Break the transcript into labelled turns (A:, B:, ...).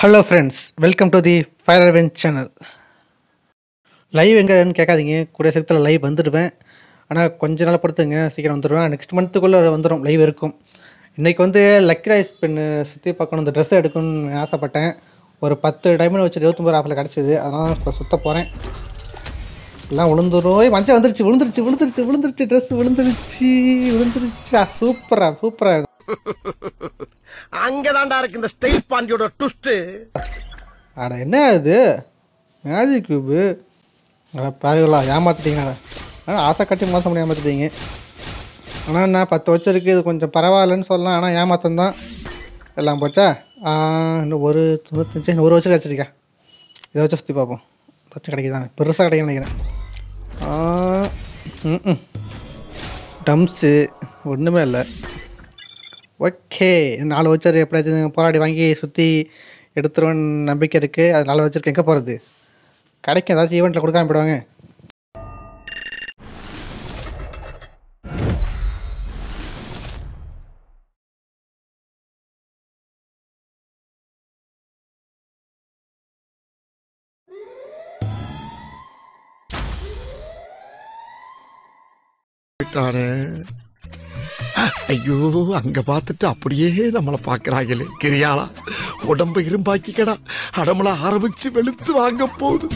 A: Hello friends welcome to the fire அரவென் channel live எங்கேன்னு கேட்காதீங்க. கூடிய சீக்கிரத்தில் லைவ் வந்துடுவேன். ஆனால் கொஞ்ச நாள் பொறுத்துங்க. சீக்கிரம் வந்துடுவேன். நெக்ஸ்ட் மந்த்துக்குள்ளே வந்துடும் லைவ் இருக்கும். இன்றைக்கி வந்து லக்கி ரைஸ் பெண்ணு சுற்றி பார்க்கணும். இந்த ட்ரெஸ் எடுக்கணும்னு ஆசைப்பட்டேன். ஒரு பத்து டைமண்ட் வச்சு இருபத்தொம்பது ஆஃபில் கிடச்சிது. அதனால் இப்போ சுத்த போகிறேன் எல்லாம் விழுந்துரும் மஞ்சள் வந்துருச்சு விழுந்துருச்சு விழுந்துருச்சு விழுந்துருச்சு ட்ரெஸ் விழுந்துருச்சு விழுந்துருச்சா. சூப்பராக சூப்பராக
B: அங்கதான்டா இருக்கு இந்த ஸ்டைல் பாண்டியோட ட்விஸ்ட்
A: அட என்ன இது? மேஜிக் கியூபு பாருங்களா ஏமாத்திட்டீங்கண்ணா ஆனால் ஆசை கட்டி மாதம் பண்ணி ஏமாத்திட்டீங்க. ஆனால் என்ன பத்து வச்சிருக்கு இது கொஞ்சம் பரவாயில்லன்னு சொல்லலாம் ஆனால் ஏமாத்தம் தான். எல்லாம் போச்சா? இன்னும் ஒரு தொண்ணூத்தஞ்சு இன்னும் ஒரு வச்சு கிடச்சிருக்கேன் இதை வச்சு சுற்றி பார்ப்போம். வச்சு கிடைக்குதானே பெருசாக கிடைக்குன்னு நினைக்கிறேன். டம்ஸு ஒன்றுமே இல்லை. ஓகே. நாலு வச்சர் எப்படியாச்சும் போராடி வாங்கி சுற்றி எடுத்துருவேன்னு நம்பிக்கை இருக்குது அது நாலு வச்சருக்கு எங்கே போகிறது கிடைக்கும் ஏதாச்சும் ஈவெண்ட்டில் கொடுக்காம போயிடுவாங்க.
B: ஐயோ அங்க பார்த்துட்டு அப்படியே நம்மளை பாக்குறாங்களே கிரியாளா உடம்ப இரும்பாக்கிக்கடா. அடமலை ஆரம்பிச்சு வெளுத்து வாங்க போகுது